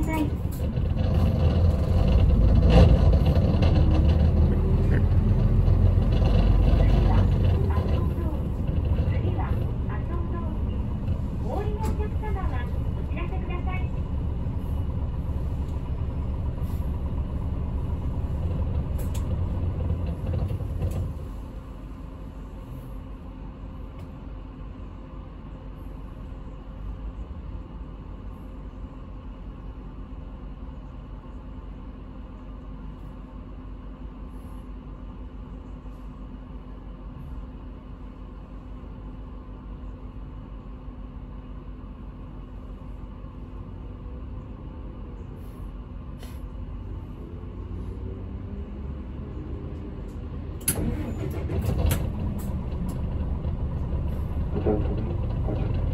ださい。 무전통이 꺼졌다.